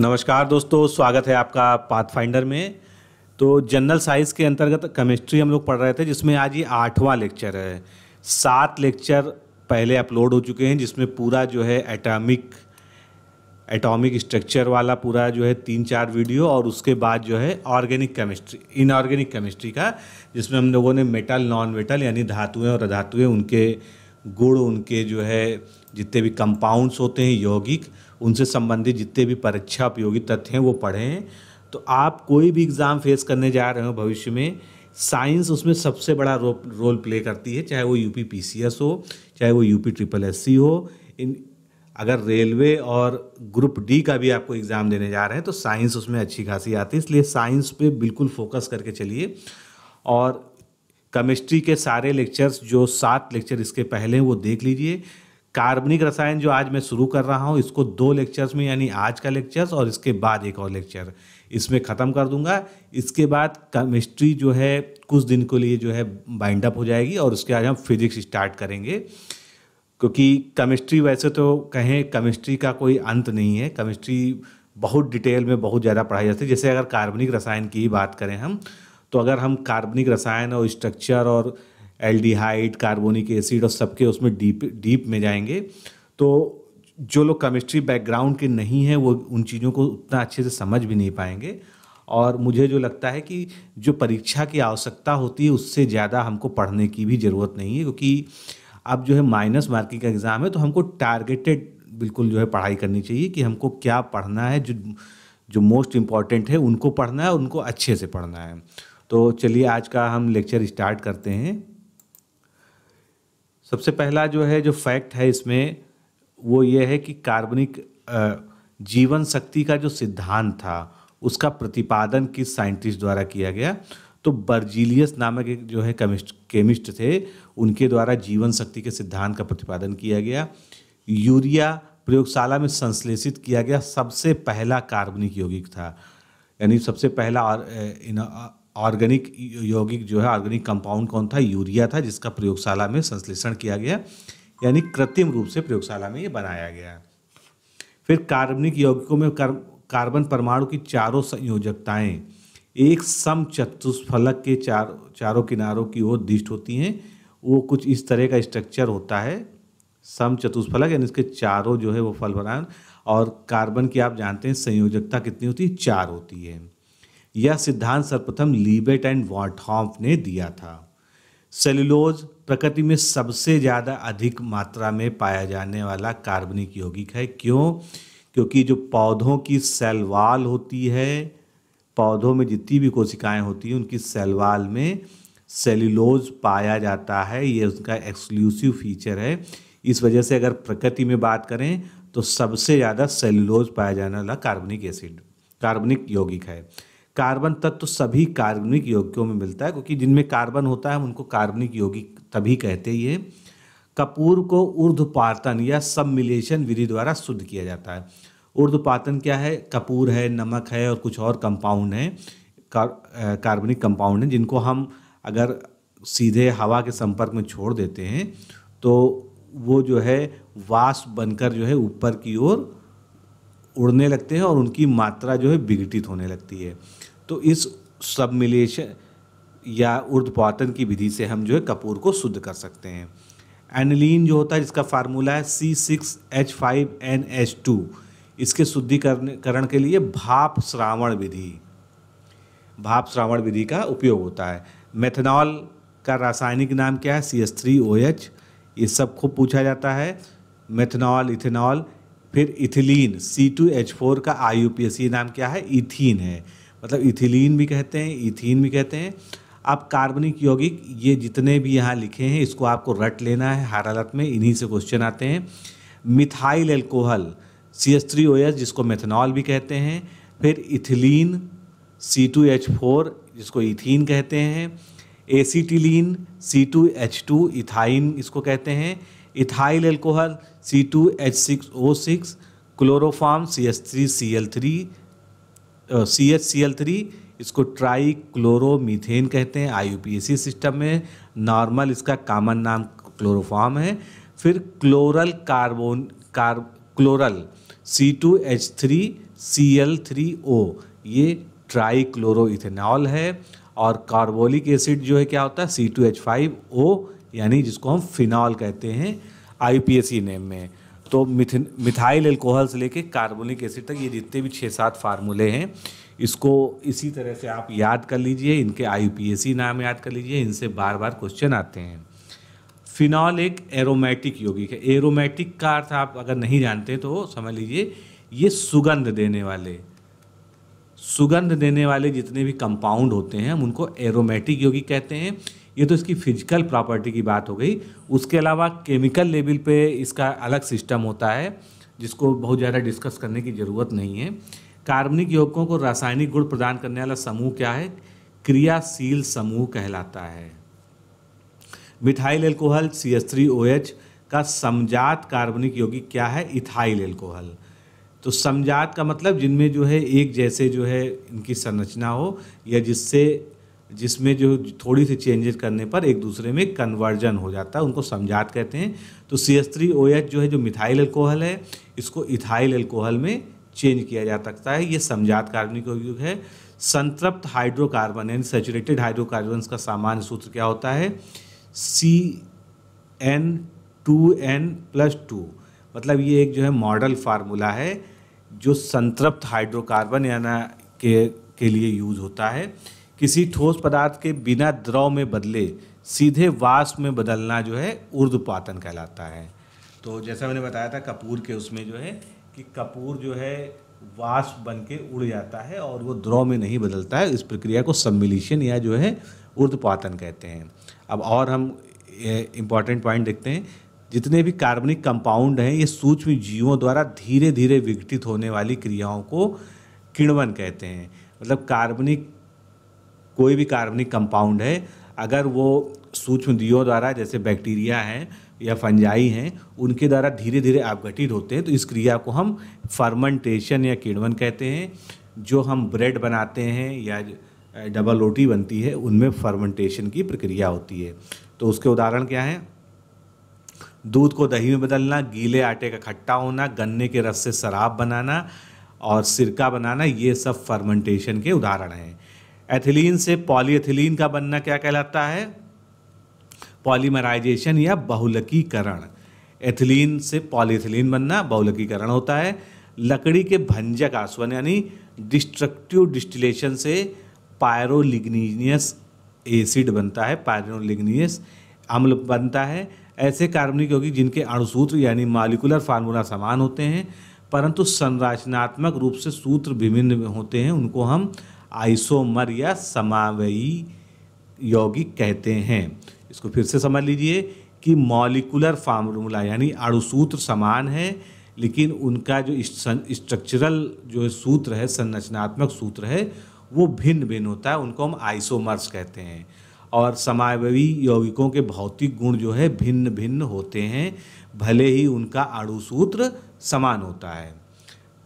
नमस्कार दोस्तों, स्वागत है आपका पाथफाइंडर में। तो जनरल साइंस के अंतर्गत केमिस्ट्री हम लोग पढ़ रहे थे, जिसमें आज ये आठवां लेक्चर है। सात लेक्चर पहले अपलोड हो चुके हैं, जिसमें पूरा जो है एटॉमिक एटॉमिक स्ट्रक्चर वाला पूरा जो है तीन चार वीडियो और उसके बाद जो है ऑर्गेनिक केमिस्ट्री इनऑर्गेनिक केमिस्ट्री का, जिसमें हम लोगों ने मेटल नॉन मेटल यानी धातुएँ और अधातुएँ, उनके गुण, उनके जो है जितने भी कंपाउंड्स होते हैं यौगिक उनसे संबंधित जितने भी परीक्षा उपयोगी तथ्य हैं वो पढ़े। तो आप कोई भी एग्ज़ाम फेस करने जा रहे हो भविष्य में साइंस उसमें सबसे बड़ा रो, रोल प्ले करती है चाहे वो यूपी पीसीएस हो चाहे वो यूपी ट्रिपल एस सी हो। इन अगर रेलवे और ग्रुप डी का भी आपको एग्ज़ाम देने जा रहे हैं तो साइंस उसमें अच्छी खासी आती है। इसलिए साइंस पे बिल्कुल फोकस करके चलिए। और केमिस्ट्री के सारे लेक्चर्स जो सात लेक्चर इसके पहले हैं वो देख लीजिए। कार्बनिक रसायन जो आज मैं शुरू कर रहा हूँ, इसको दो लेक्चर्स में, यानी आज का लेक्चर्स और इसके बाद एक और लेक्चर इसमें ख़त्म कर दूँगा। इसके बाद केमिस्ट्री जो है, कुछ दिन के लिए जो है बाइंड अप हो जाएगी और उसके बाद हम फिजिक्स स्टार्ट करेंगे। क्योंकि केमिस्ट्री वैसे तो कहें केमिस्ट्री का कोई अंत नहीं है। केमिस्ट्री बहुत डिटेल में बहुत ज़्यादा पढ़ाई जाती है। जैसे अगर कार्बनिक रसायन की ही बात करें हम तो अगर हम कार्बनिक रसायन और स्ट्रक्चर और एल्डिहाइड, कार्बोनिक एसिड और सबके उसमें डीप डीप में जाएँगे। तो जो लोग केमिस्ट्री बैकग्राउंड के नहीं हैं, वो उन चीज़ों को उतना अच्छे से समझ भी नहीं पाएँगे। और मुझे जो लगता है कि जो परीक्षा की आवश्यकता होती है, उससे ज़्यादा हमको पढ़ने की भी ज़रूरत नहीं है, क्योंकि अब जो है माइनस मार्किंग का एग्ज़ाम है तो हमको टारगेटेड बिल्कुल जो है पढ़ाई करनी चाहिए कि हमको क्या पढ़ना है, जो जो मोस्ट इंपॉर्टेंट है, उनको पढ़ना है, उनको अच्छे से पढ़ना है। तो चलिए आज का हम लेक्चर स्टार्ट करते हैं। सबसे पहला जो है, जो फैक्ट है इसमें, वो ये है कि कार्बनिक जीवन शक्ति का जो सिद्धांत था, उसका प्रतिपादन किस साइंटिस्ट द्वारा किया गया? तो बर्जीलियस नामक एक जो है केमिस्ट केमिस्ट थे, उनके द्वारा जीवन शक्ति के सिद्धांत का प्रतिपादन किया गया। यूरिया प्रयोगशाला में संश्लेषित किया गया सबसे पहला कार्बनिक यौगिक था। यानी सबसे पहला ऑर्गेनिक यौगिक जो है, ऑर्गेनिक कंपाउंड कौन था? यूरिया था, जिसका प्रयोगशाला में संश्लेषण किया गया। यानी कृत्रिम रूप से प्रयोगशाला में ये बनाया गया फिर कार्बनिक यौगिकों में कार्बन परमाणु की चारों संयोजकताएँ। एक सम चतुष्फलक के चार, चारों किनारों की ओर दिष्ट होती हैं। वो कुछ इस तरह का स्ट्रक्चर होता है। सम चतुष्फलक यानी इसके चारों जो है वो फल बनान और कार्बन की आप जानते हैं, संयोजकता कितनी होती है? चार होती है। यह सिद्धांत सर्वप्रथम लीबेट एंड वॉटहॉम्फ ने दिया था। सेलुलोज प्रकृति में सबसे ज़्यादा अधिक मात्रा में पाया जाने वाला कार्बनिक यौगिक है। क्यों? क्योंकि जो पौधों की सेलवाल होती है, पौधों में जितनी भी कोशिकाएँ होती हैं, उनकी सेलवाल में सेलुलोज पाया जाता है। ये उसका एक्सक्लूसिव फीचर है। इस वजह से अगर प्रकृति में बात करें तो सबसे ज़्यादा सेलुलोज पाया जाने वाला कार्बनिक एसिड, कार्बनिक यौगिक है। कार्बन तत्व तो सभी कार्बनिक यौगिकों में मिलता है क्योंकि जिनमें कार्बन होता है उनको कार्बनिक यौगिक तभी कहते ही है कपूर को ऊर्ध्वपातन या सबमिलेशन विधि द्वारा शुद्ध किया जाता है। ऊर्ध्वपातन क्या है? कपूर है नमक है और कुछ और कंपाउंड है। कार, कार्बनिक कंपाउंड हैं जिनको हम अगर सीधे हवा के संपर्क में छोड़ देते हैं तो वो जो है वाष्प बनकर जो है ऊपर की ओर उड़ने लगते हैं और उनकी मात्रा जो है विघटित होने लगती है। तो इस सबमिलेशन या ऊर्ध्वपातन की विधि से हम जो है कपूर को शुद्ध कर सकते हैं। एनलिन जो होता है, जिसका फार्मूला है C six H five N H two इसके शुद्धिकरण के लिए भाप श्रावण विधि। भाप श्रावण विधि का उपयोग होता है। मेथनॉल का रासायनिक नाम क्या है? C S three O H ये सब खूब पूछा जाता है। मेथनॉल इथेनॉल फिर ethylene C two H four का आई यू पी एस ये नाम क्या है? इथीन है। मतलब इथिलीन भी कहते हैं, इथीन भी कहते हैं। आप कार्बनिक यौगिक, ये जितने भी यहाँ लिखे हैं, इसको आपको रट लेना है हर हालत में, इन्हीं से क्वेश्चन आते हैं। Methyl alcohol C S three O S जिसको मेथनॉल भी कहते हैं। फिर ethylene C two H four जिसको इथीन कहते हैं। Acetylene C two H two ethyne इसको कहते हैं। Ethyl alcohol C two H six O six chloroform C S three C L three C H C L three इसको trichloromethane कहते हैं I U P S system में normal इसका common नाम chloroform है। फिर chloral carbon car chloral C two H three C L three O ये trichloroethanol है। और कार्बोलिक एसिड जो है, क्या होता है? C two H five O यानी जिसको हम फिनॉल कहते हैं I P S C name में। तो मिथिन, मिथाइल एल्कोहल से लेके कार्बोनिक एसिड तक ये जितने भी छः सात फार्मूले हैं, इसको इसी तरह से आप याद कर लीजिए, इनके आई नाम याद कर लीजिए, इनसे बार बार क्वेश्चन आते हैं। फिनॉल एक एरोमेटिक यौगिक है। एरोमेटिक का अर्थ आप अगर नहीं जानते तो समझ लीजिए, ये सुगंध देने वाले, सुगंध देने वाले जितने भी कंपाउंड होते हैं, हम उनको एरोमेटिक यौगिक कहते हैं। ये तो इसकी फ़िज़िकल प्रॉपर्टी की बात हो गई। उसके अलावा केमिकल लेवल पे इसका अलग सिस्टम होता है, जिसको बहुत ज़्यादा डिस्कस करने की ज़रूरत नहीं है। कार्बनिक यौगिकों को रासायनिक गुण प्रदान करने वाला समूह क्या है? क्रियाशील समूह कहलाता है। Methyl alcohol C S three O H का समजात कार्बनिक यौगिक क्या है? इथाइल एल्कोहल तो समजात का मतलब जिनमें जो है एक जैसे जो है इनकी संरचना हो, या जिससे जिसमें जो थोड़ी सी चेंजेस करने पर एक दूसरे में कन्वर्जन हो जाता है, उनको समझात कहते हैं। तो C S three O H जो है, जो मिथाइल एल्कोहल है, इसको इथाइल एल्कोहल में चेंज किया जा सकता है। ये समझात कार्बनिक यौगिक है। संतृप्त हाइड्रोकार्बन यानी सेचुरेटेड हाइड्रोकार्बन का सामान्य सूत्र क्या होता है? C N two N plus two मतलब ये एक जो है मॉडल फार्मूला है, जो संतृप्त हाइड्रोकार्बन यानी के के लिए यूज़ होता है। किसी ठोस पदार्थ के बिना द्रव में बदले, सीधे वाष्प में बदलना जो है ऊर्ध्वपातन कहलाता है। तो जैसा मैंने बताया था कपूर के उसमें जो है कि कपूर जो है वाष्प बन के उड़ जाता है और वो द्रव में नहीं बदलता है। इस प्रक्रिया को सम्मिलिशन या जो है ऊर्ध्वपातन कहते हैं। अब और हम इंपॉर्टेंट पॉइंट देखते हैं। जितने भी कार्बनिक कंपाउंड हैं, ये सूक्ष्म जीवों द्वारा धीरे धीरे विघटित होने वाली क्रियाओं को किण्वन कहते हैं। मतलब कार्बनिक कोई भी कार्बनिक कंपाउंड है, अगर वो सूक्ष्म जीवों द्वारा जैसे बैक्टीरिया हैं या फंजाई हैं, उनके द्वारा धीरे धीरे अपघटित होते हैं तो इस क्रिया को हम फर्मेंटेशन या किण्वन कहते हैं। जो हम ब्रेड बनाते हैं या डबल रोटी बनती है, उनमें फर्मेंटेशन की प्रक्रिया होती है। तो उसके उदाहरण क्या हैं? दूध को दही में बदलना, गीले आटे का खट्टा होना, गन्ने के रस से शराब बनाना और सिरका बनाना, ये सब फर्मेंटेशन के उदाहरण हैं। एथिलीन से पॉलीएथिलीन का बनना क्या कहलाता है? पॉलीमराइजेशन या बहुलकीकरण। एथिलीन से पॉलीएथिलीन बनना बहुलकीकरण होता है। लकड़ी के भंजक आसवन यानी डिस्ट्रक्टिव डिस्टिलेशन से पायरोलिग्नियस एसिड बनता है। पायरोलिग्नियस अम्ल बनता है। ऐसे कार्बनिक यौगिक जिनके अणुसूत्र यानी मालिकुलर फार्मूला समान होते हैं, परंतु संरचनात्मक रूप से सूत्र विभिन्न होते हैं, उनको हम आइसोमर या समावयी यौगिक कहते हैं। इसको फिर से समझ लीजिए कि मॉलिकुलर फार्मूला यानी अणुसूत्र समान है, लेकिन उनका जो स्ट्रक्चरल जो सूत्र है, संरचनात्मक सूत्र है, वो भिन्न भिन्न होता है, उनको हम आइसोमर्स कहते हैं। और समावयी यौगिकों के भौतिक गुण जो है भिन्न भिन्न होते हैं, भले ही उनका अणुसूत्र समान होता है।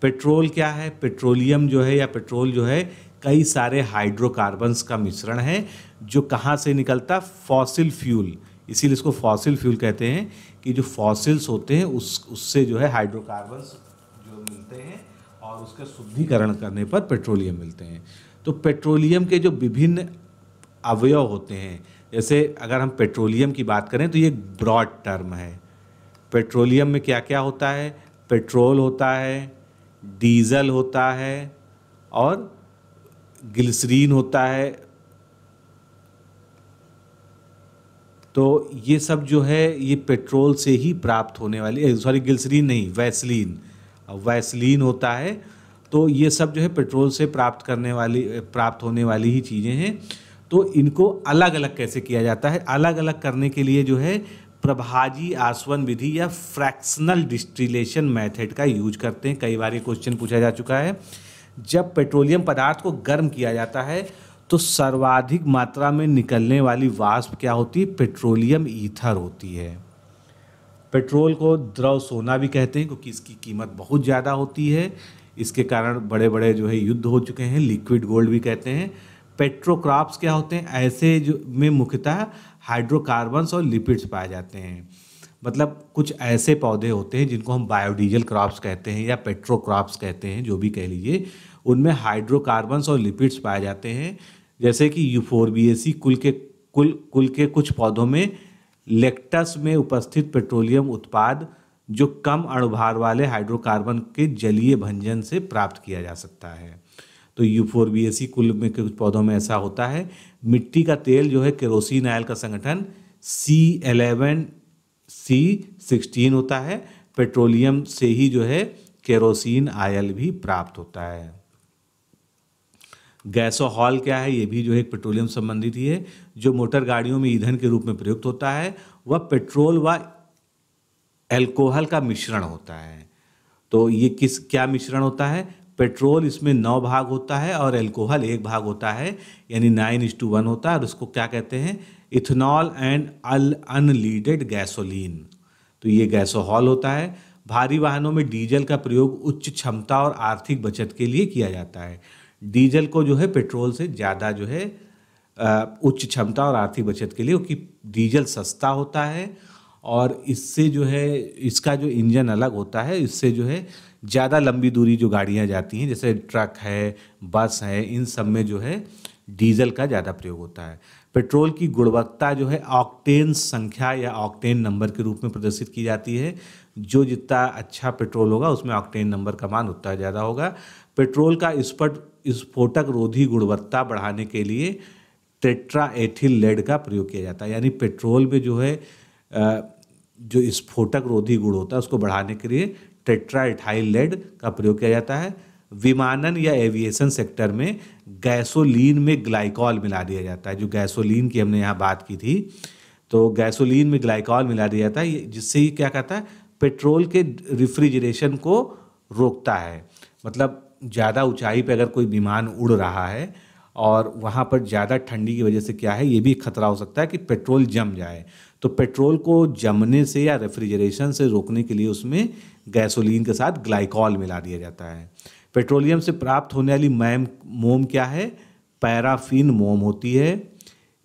पेट्रोल क्या है? पेट्रोलियम जो है या पेट्रोल जो है कई सारे हाइड्रोकार्बन्स का मिश्रण है, जो कहाँ से निकलता? फॉसिल फ्यूल इसीलिए इसको फॉसिल फ्यूल कहते हैं, कि जो फॉसिल्स होते हैं, उस, उससे जो है हाइड्रोकार्बन्स जो मिलते हैं, और उसका शुद्धिकरण करने पर पेट्रोलियम मिलते हैं। तो पेट्रोलियम के जो विभिन्न अवयव होते हैं, जैसे अगर हम पेट्रोलियम की बात करें तो ये ब्रॉड टर्म है। पेट्रोलियम में क्या क्या होता है? पेट्रोल होता है डीजल होता है, और ग्लिसरीन होता है। तो ये सब जो है, ये पेट्रोल से ही प्राप्त होने वाली सॉरी, ग्लिसरीन नहीं, वैसलीन। वैसलीन होता है तो ये सब जो है पेट्रोल से प्राप्त करने वाली प्राप्त होने वाली ही चीज़ें हैं। तो इनको अलग अलग कैसे किया जाता है? अलग अलग करने के लिए जो है, प्रभाजी आसवन विधि या फ्रैक्शनल डिस्टिलेशन मेथड का यूज़ करते हैं। कई बार ये क्वेश्चन पूछा जा चुका है। जब पेट्रोलियम पदार्थ को गर्म किया जाता है तो सर्वाधिक मात्रा में निकलने वाली वाष्प क्या होती है? पेट्रोलियम ईथर होती है। पेट्रोल को द्रव सोना भी कहते हैं, क्योंकि इसकी कीमत बहुत ज़्यादा होती है। इसके कारण बड़े बड़े जो है युद्ध हो चुके हैं, लिक्विड गोल्ड भी कहते हैं। पेट्रोक्राफ्स क्या होते हैं? ऐसे जो में मुख्यतः हाइड्रोकार्बन्स और लिपिड्स पाए जाते हैं। मतलब कुछ ऐसे पौधे होते हैं जिनको हम बायोडीजल क्रॉप्स कहते हैं या पेट्रो क्रॉप्स कहते हैं, जो भी कह लीजिए। उनमें हाइड्रोकार्बन्स और लिपिड्स पाए जाते हैं। जैसे कि यूफोरबिएसी कुल के, कुल कुल के कुछ पौधों में लेक्टस में उपस्थित पेट्रोलियम उत्पाद जो कम अणुभार वाले हाइड्रोकार्बन के जलीय भंजन से प्राप्त किया जा सकता है। तो यूफोरबिएसी कुल में कुछ पौधों में ऐसा होता है। मिट्टी का तेल जो है केरोसिन, आयल का संगठन सी एलेवन सी सिक्सटीन होता है। पेट्रोलियम से ही जो है केरोसिन, आयल भी प्राप्त होता है। गैसोहॉल क्या है? ये भी जो है पेट्रोलियम संबंधित ही है, जो मोटर गाड़ियों में ईंधन के रूप में प्रयुक्त होता है। वह पेट्रोल व एल्कोहल का मिश्रण होता है। तो ये किस, क्या मिश्रण होता है? पेट्रोल इसमें नौ भाग होता है और एल्कोहल एक भाग होता है, यानी नाइन इज़ टू वन होता है। और उसको क्या कहते हैं? इथेनॉल एंड अल अनलीडेड गैसोलीन। तो ये गैसोहॉल होता है। भारी वाहनों में डीजल का प्रयोग उच्च क्षमता और आर्थिक बचत के लिए किया जाता है। डीजल को जो है पेट्रोल से ज़्यादा जो है उच्च क्षमता और आर्थिक बचत के लिए, क्योंकि डीजल सस्ता होता है और इससे जो है, इसका जो इंजन अलग होता है, इससे जो है ज़्यादा लंबी दूरी जो गाड़ियाँ जाती हैं, जैसे ट्रक है, बस है, इन सब में जो है डीजल का ज़्यादा प्रयोग होता है। पेट्रोल की गुणवत्ता जो है ऑक्टेन संख्या या ऑक्टेन नंबर के रूप में प्रदर्शित की जाती है। जो जितना अच्छा पेट्रोल होगा, उसमें ऑक्टेन नंबर का मान उतना ज़्यादा होगा। पेट्रोल का स्पट स्फोटक रोधी गुणवत्ता बढ़ाने के लिए टेट्रा एथिल लेड का प्रयोग किया जाता है। यानी पेट्रोल में जो है जो स्फोटक रोधी गुण होता है, उसको बढ़ाने के लिए टेट्रा एथाइल लेड का प्रयोग किया जाता है। विमानन या एविएशन सेक्टर में गैसोलीन में ग्लाइकॉल मिला दिया जाता है, जो गैसोलीन की हमने यहाँ बात की थी। तो गैसोलीन में ग्लाइकॉल मिला दिया जाता है जिससे ये क्या कहता है, पेट्रोल के रिफ्रिजरेशन को रोकता है। मतलब ज़्यादा ऊंचाई पे अगर कोई विमान उड़ रहा है और वहाँ पर ज़्यादा ठंडी की वजह से क्या है, ये भी खतरा हो सकता है कि पेट्रोल जम जाए। तो पेट्रोल को जमने से या रेफ्रिजरेशन से रोकने के लिए उसमें गैसोलीन के साथ ग्लाइकॉल मिला दिया जाता है। पेट्रोलियम से प्राप्त होने वाली मैम, मोम क्या है? पैराफिन मोम होती है।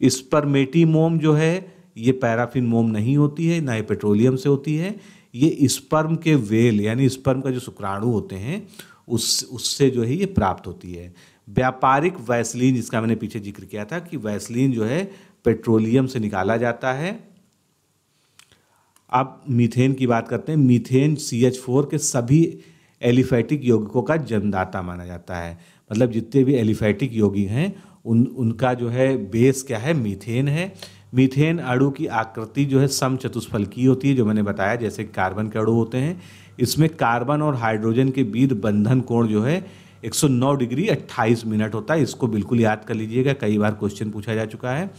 स्पर्मेटी मोम जो है, ये पैराफिन मोम नहीं होती है, ना ही पेट्रोलियम से होती है। ये स्पर्म के वेल, यानी स्पर्म का जो शुक्राणु होते हैं उस, उससे जो है ये प्राप्त होती है। व्यापारिक वैसलीन, जिसका मैंने पीछे ज़िक्र किया था कि वैसलीन जो है पेट्रोलियम से निकाला जाता है। अब मीथेन की बात करते हैं। मीथेन सी एच फोर के सभी एलिफैटिक यौगिकों का जन्मदाता माना जाता है। मतलब जितने भी एलिफैटिक यौगिक हैं, उन, उनका जो है बेस क्या है? मीथेन है। मीथेन अणु की आकृति जो है सम चतुष्फलकी होती है, जो मैंने बताया, जैसे कार्बन के अणु होते हैं। इसमें कार्बन और हाइड्रोजन के बीच बंधन कोण जो है 109 डिग्री 28 मिनट होता है। इसको बिल्कुल याद कर लीजिएगा, कई बार क्वेश्चन पूछा जा चुका है।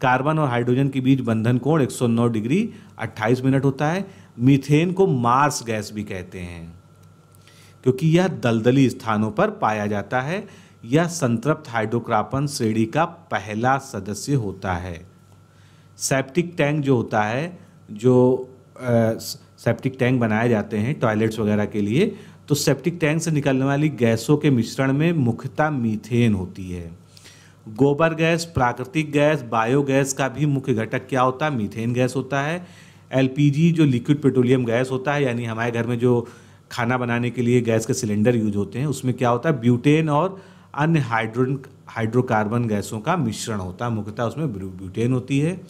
कार्बन और हाइड्रोजन के बीच बंधन कोण 109 डिग्री 28 मिनट होता है। मीथेन को मार्स गैस भी कहते हैं, क्योंकि यह दलदली स्थानों पर पाया जाता है। यह संतृप्त हाइड्रोक्रापन श्रेणी का पहला सदस्य होता है। सेप्टिक टैंक जो होता है, जो सेप्टिक टैंक बनाए जाते हैं टॉयलेट्स वगैरह के लिए तो सेप्टिक टैंक से निकलने वाली गैसों के मिश्रण में मुख्यतः मीथेन होती है। गोबर गैस, प्राकृतिक गैस, बायोगैस का भी मुख्य घटक क्या होता है? मीथेन गैस होता है। एलपीजी जो लिक्विड पेट्रोलियम गैस होता है, यानी हमारे घर में जो खाना बनाने के लिए गैस के सिलेंडर यूज़ होते हैं, उसमें क्या होता है? ब्यूटेन और अन्य हाइड्रोन हाइड्रोकार्बन गैसों का मिश्रण होता है, मुख्यतः उसमें ब्यूटेन होती है।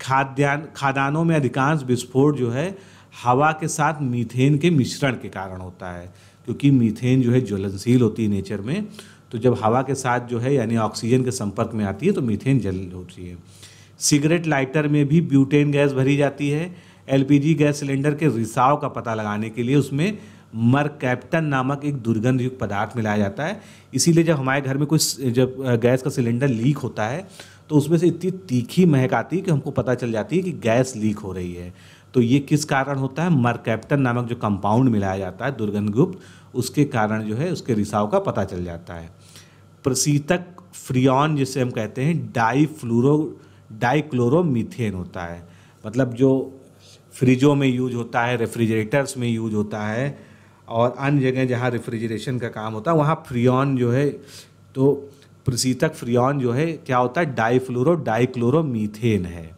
खाद्यान, खादानों में अधिकांश विस्फोट जो है, हवा के साथ मीथेन के मिश्रण के कारण होता है। क्योंकि मीथेन जो है ज्वलनशील होती है नेचर में तो जब हवा के साथ जो है, यानी ऑक्सीजन के संपर्क में आती है तो मीथेन जल होती है। सिगरेट लाइटर में भी ब्यूटेन गैस भरी जाती है। एलपीजी गैस सिलेंडर के रिसाव का पता लगाने के लिए उसमें मर कैप्टन नामक एक दुर्गंध युक्त पदार्थ मिलाया जाता है। इसीलिए जब हमारे घर में कोई जब गैस का सिलेंडर लीक होता है तो उसमें से इतनी तीखी महक आती है कि हमको पता चल जाती है कि गैस लीक हो रही है। तो ये किस कारण होता है? मर कैप्टन नामक जो कंपाउंड मिलाया जाता है, दुर्गंध गुप्त, उसके कारण जो है, उसके रिसाव का पता चल जाता है। प्रशीतक फ्रियन, जिसे हम कहते हैं डाई फ्लूरो डाइक्लोरोमीथेन होता है। मतलब जो फ्रिजों में यूज़ होता है, रेफ्रिजरेटर्स में यूज़ होता है, और अन्य जगह जहाँ रेफ्रिजरेशन का काम होता है, वहाँ फ्रियन जो है तो प्रशीतक फ्रियन जो है, क्या होता है? डाईफ्लोरो डाइक्लोरोमीथेन है।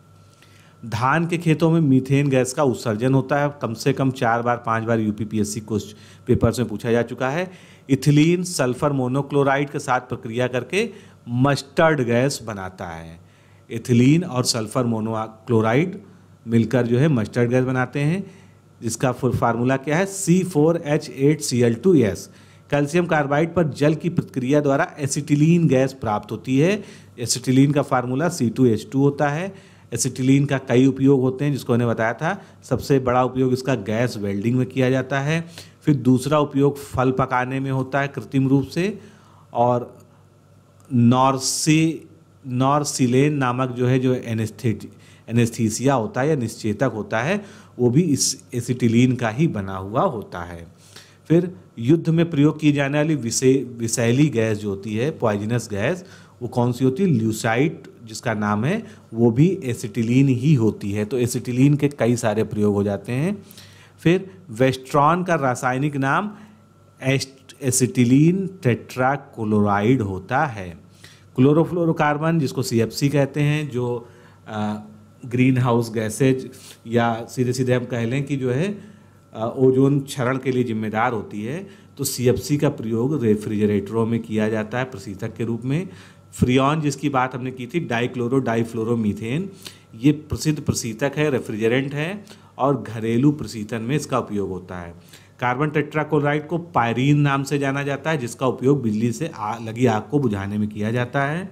धान के खेतों में मीथेन गैस का उत्सर्जन होता है। कम से कम चार बार, पाँच बार यूपीपीएससी क्वेश्चन पेपर्स में पूछा जा चुका है। इथिलीन सल्फ़र मोनोक्लोराइड के साथ प्रक्रिया करके मस्टर्ड गैस बनाता है। इथिलीन और सल्फ़र मोनोक्लोराइड मिलकर जो है, मस्टर्ड गैस बनाते हैं। जिसका फुल फार्मूला क्या है? C four H eight C L two S calcium carbide पर जल की प्रतिक्रिया द्वारा एसिटिलीन गैस प्राप्त होती है। एसिटिलीन का formula C two H two होता है। एसिटिलीन का कई उपयोग होते हैं, जिसको मैंने बताया था। सबसे बड़ा उपयोग इसका गैस वेल्डिंग में किया जाता है। फिर दूसरा उपयोग फल पकाने में होता है कृत्रिम रूप से। और नॉर्सी, नॉर्सिलेन नामक जो है, जो एनेस्थेटिक एनेस्थीसिया होता है या निश्चेतक होता है, वो भी इस एसिटिलीन का ही बना हुआ होता है। फिर युद्ध में प्रयोग की जाने वाली विषे विषैली गैस जो होती है पॉइजनस गैस वो कौन सी होती है? ल्यूसाइट जिसका नाम है वो भी एसिटिलीन ही होती है। तो एसिटिलीन के कई सारे प्रयोग हो जाते हैं। फिर वेस्ट्रॉन का रासायनिक नाम एसिटिलीन टेट्राक्लोराइड होता है। क्लोरोफ्लोरोकार्बन जिसको सीएफसी कहते हैं जो आ, ग्रीन हाउस गैसेज या सीधे सीधे हम कह लें कि जो है ओजोन क्षरण के लिए जिम्मेदार होती है तो सीएफसी का प्रयोग रेफ्रिजरेटरों में किया जाता है प्रशीतक के रूप में। फ्रियन जिसकी बात हमने की थी डाइक्लोरो डाइफ्लोरोमीथेन ये प्रसिद्ध प्रशीतक है रेफ्रिजरेंट है और घरेलू प्रशीतन में इसका उपयोग होता है। कार्बन टेट्राक्लोराइड को पायरीन नाम से जाना जाता है जिसका उपयोग बिजली से आ, लगी आग को बुझाने में किया जाता है।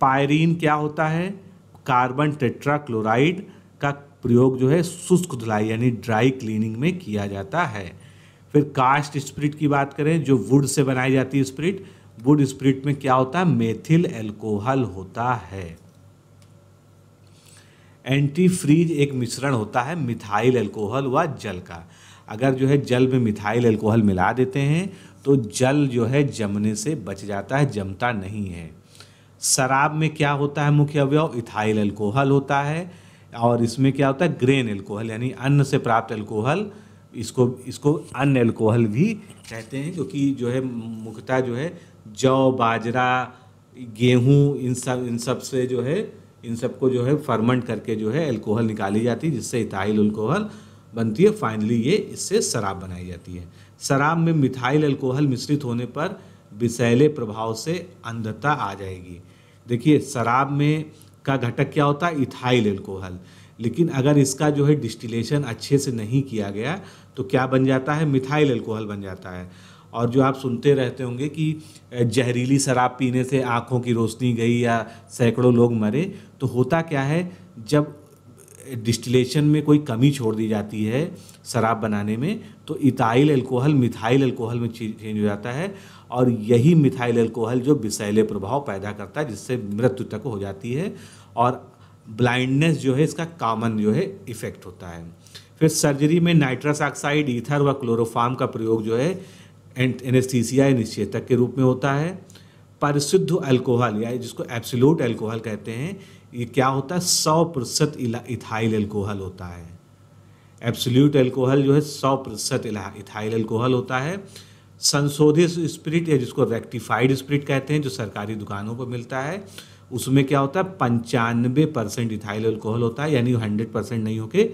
पायरीन क्या होता है? कार्बन टेट्राक्लोराइड का प्रयोग जो है शुष्क धुलाई यानी ड्राई क्लीनिंग में किया जाता है। फिर कास्ट स्प्रिट की बात करें, जो वुड से बनाई जाती है स्प्रिट वुड स्प्रिट में क्या होता है? मेथिल एल्कोहल होता है। एंटी फ्रीज एक मिश्रण होता है मिथाइल एल्कोहल व जल का। अगर जो है जल में मिथाइल एल्कोहल मिला देते हैं तो जल जो है जमने से बच जाता है, जमता नहीं है। शराब में क्या होता है? मुख्य अवयव इथाइल एल्कोहल होता है। और इसमें क्या होता है? ग्रेन एल्कोहल, यानी अन्न से प्राप्त एल्कोहल। इसको इसको अन्न एल्कोहल भी कहते हैं, क्योंकि जो है, मुख्यतः जो है, जौ, बाजरा, गेहूँ, इन सब इन सबसे जो है, इन सबको जो है फर्मेंट करके जो है, एल्कोहल निकाली जाती है, जिससे इथाइल एल्कोहल बनती है। फाइनली ये इससे शराब बनाई जाती है। शराब में मिथाइल एल्कोहल मिश्रित होने पर विषैले प्रभाव से अंधता आ जाएगी। देखिए, शराब में का घटक क्या होता है? इथाइल एल्कोहल लेकिन अगर इसका जो है डिस्टिलेशन अच्छे से नहीं किया गया तो क्या बन जाता है? मिथाइल एल्कोहल बन जाता है। और जो आप सुनते रहते होंगे कि जहरीली शराब पीने से आँखों की रोशनी गई या सैकड़ों लोग मरे तो होता क्या है? जब डिस्टिलेशन में कोई कमी छोड़ दी जाती है शराब बनाने में तो इथाइल एल्कोहल, मिथाइल एल्कोहल में चेंज हो जाता है और यही मिथाइल एल्कोहल जो विषैले प्रभाव पैदा करता है, जिससे मृत्यु तक हो जाती है और ब्लाइंडनेस जो है इसका कॉमन जो है इफ़ेक्ट होता है। फिर सर्जरी में नाइट्रस ऑक्साइड, ईथर व क्लोरोफार्म का प्रयोग जो है एनेस्थीसिया निश्चेतक के रूप में होता है। परिशुद्ध अल्कोहल या जिसको एब्सोल्यूट अल्कोहल कहते हैं ये क्या होता है? सौ प्रतिशत इथाइल एल्कोहल होता है। एब्सोल्यूट एल्कोहल जो है, सौ प्रतिशत इथाइल एल्कोहल होता है। संशोधित स्प्रिट या जिसको रेक्टिफाइड स्प्रिट कहते हैं, जो सरकारी दुकानों पर मिलता है, उसमें क्या होता है? पंचानवे परसेंट इथाइल अल्कोहल होता है, यानी हंड्रेड परसेंट नहीं होके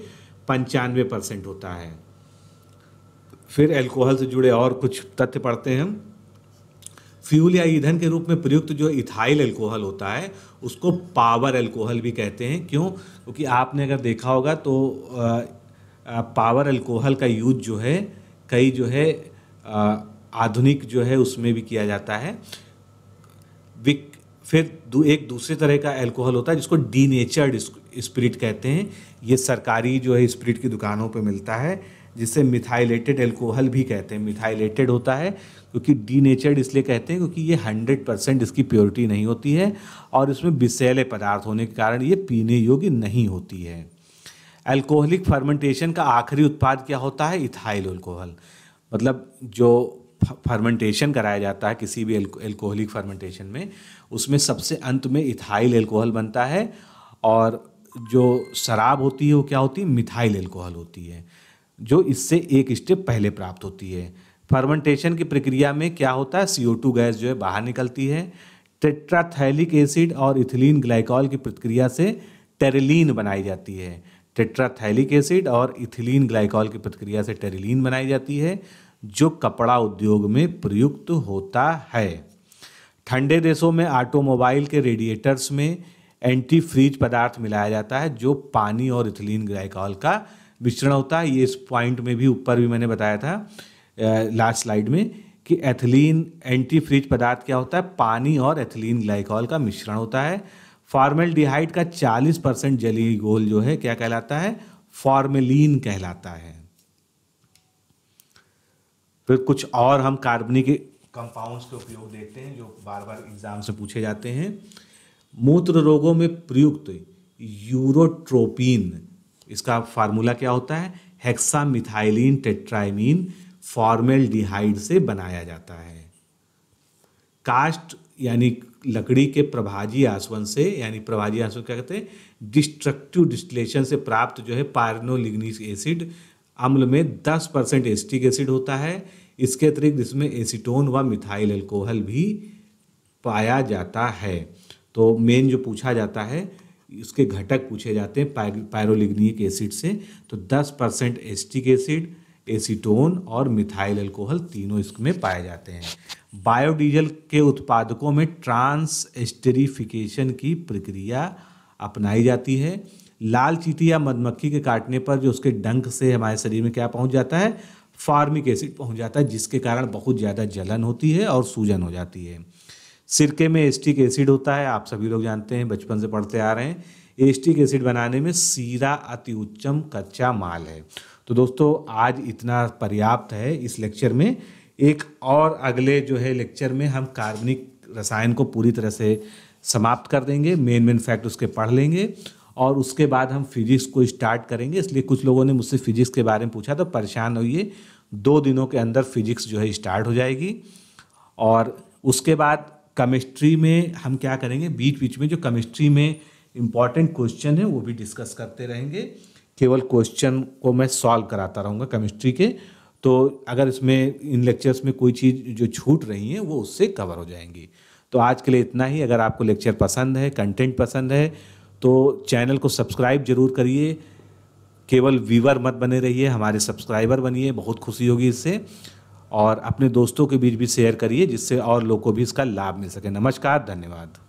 पंचानवे परसेंट होता है। फिर एल्कोहल से जुड़े और कुछ तथ्य पढ़ते हैं हम। फ्यूल या ईंधन के रूप में प्रयुक्त जो इथाइल एल्कोहल होता है उसको पावर एल्कोहल भी कहते हैं। क्यों? क्योंकि आपने अगर देखा होगा तो पावर एल्कोहल का यूज़ जो है कई जो है आधुनिक जो है उसमें भी किया जाता है। विक फिर दू, एक दूसरे तरह का एल्कोहल होता है जिसको डी नेचर्ड स्पिरिट कहते हैं। ये सरकारी जो है स्पिरिट की दुकानों पे मिलता है। जिसे मिथाइलेटेड एल्कोहल भी कहते हैं। मिथाइलेटेड होता है क्योंकि डी नेचर्ड इसलिए कहते हैं क्योंकि ये हंड्रेड परसेंट इसकी प्योरिटी नहीं होती है और इसमें विषैले पदार्थ होने के कारण ये पीने योग्य नहीं होती है। एल्कोहलिक फर्मेंटेशन का आखिरी उत्पाद क्या होता है? इथाइल अल्कोहल मतलब जो फर्मेंटेशन कराया जाता है किसी भी एल्कोहलिक फर्मेंटेशन में, उसमें सबसे अंत में इथाइल एल्कोहल बनता है और जो शराब होती है वो क्या होती है? मिथाइल एल्कोहल होती है। जो इससे एक स्टेप पहले प्राप्त होती है। फर्मेंटेशन की प्रक्रिया में क्या होता है? सी गैस जो है बाहर निकलती है। टेट्राथैलिक एसिड और इथिलीन ग्लाइकॉल की प्रतिक्रिया से टेरिलीन बनाई जाती है। टेट्राथैलिक एसिड और इथिलीन ग्लाइकॉल की प्रतिक्रिया से टेरिलीन बनाई जाती है, जो कपड़ा उद्योग में प्रयुक्त होता है। ठंडे देशों में ऑटोमोबाइल के रेडिएटर्स में एंटी फ्रीज पदार्थ मिलाया जाता है, जो पानी और इथिलीन ग्लाइकॉल का मिश्रण होता है। ये इस पॉइंट में भी ऊपर भी मैंने बताया था लास्ट स्लाइड में कि एथिलीन एंटी फ्रीज पदार्थ क्या होता है? पानी और एथिलीन ग्लाइकॉल का मिश्रण होता है। फॉर्मेल्डिहाइड का 40 परसेंट जलीय गोल जो है, क्या कहलाता है? फॉर्मेलिन कहलाता है। फिर कुछ और हम कार्बनिक कंपाउंड्स के उपयोग देखते हैं, जो बार बार एग्ज़ाम से पूछे जाते हैं। मूत्र रोगों में प्रयुक्त यूरोट्रोपिन इसका फार्मूला क्या होता है? हेक्सा मिथाइलिन टेट्राइमीन फॉर्मेल डिहाइड से बनाया जाता है। कास्ट यानी लकड़ी के प्रभाजी आसवन से, यानी प्रभाजी आसवन क्या कहते हैं? डिस्ट्रक्टिव डिस्टिलेशन से प्राप्त जो है पायरनोलिग्निक एसिड, अम्ल में 10 परसेंट एस्टिक एसिड होता है। इसके अतिरिक्त इसमें एसीटोन व मिथाइल अल्कोहल भी पाया जाता है। तो मेन जो पूछा जाता है इसके घटक पूछे जाते हैं पायरोलिग्निक एसिड से तो 10 परसेंट एस्टिक एसिड, एसीटोन और मिथाइल अल्कोहल तीनों इसमें पाए जाते हैं। बायोडीजल के उत्पादकों में ट्रांस एस्टेरिफिकेशन की प्रक्रिया अपनाई जाती है। लाल चीटी या मधुमक्खी के काटने पर जो उसके डंक से हमारे शरीर में क्या पहुँच जाता है? फार्मिक एसिड पहुँच जाता है, जिसके कारण बहुत ज़्यादा जलन होती है और सूजन हो जाती है। सिरके में एस्टिक एसिड होता है, आप सभी लोग जानते हैं, बचपन से पढ़ते आ रहे हैं। एस्टिक एसिड बनाने में सीरा अति उच्चम कच्चा माल है। तो दोस्तों, आज इतना पर्याप्त है इस लेक्चर में। एक और अगले जो है लेक्चर में हम कार्बनिक रसायन को पूरी तरह से समाप्त कर देंगे मेन मेन फैक्ट उसके पढ़ लेंगे और उसके बाद हम फिजिक्स को स्टार्ट करेंगे। इसलिए कुछ लोगों ने मुझसे फिजिक्स के बारे में पूछा तो परेशान होइए। दो दिनों के अंदर फिजिक्स जो है स्टार्ट हो जाएगी और उसके बाद केमिस्ट्री में हम क्या करेंगे? बीच बीच में जो केमिस्ट्री में इंपॉर्टेंट क्वेश्चन है, वो भी डिस्कस करते रहेंगे। केवल क्वेश्चन को मैं सॉल्व कराता रहूँगा केमिस्ट्री के। तो अगर इसमें, इन लेक्चर्स में कोई चीज़ जो छूट रही है, वो उससे कवर हो जाएँगी। तो आज के लिए इतना ही। अगर आपको लेक्चर पसंद है कंटेंट पसंद है तो चैनल को सब्सक्राइब ज़रूर करिए। केवल व्यूवर मत बने रहिए, हमारे सब्सक्राइबर बनिए। बहुत खुशी होगी इससे। और अपने दोस्तों के बीच भी शेयर करिए, जिससे और लोग को भी इसका लाभ मिल सके। नमस्कार, धन्यवाद।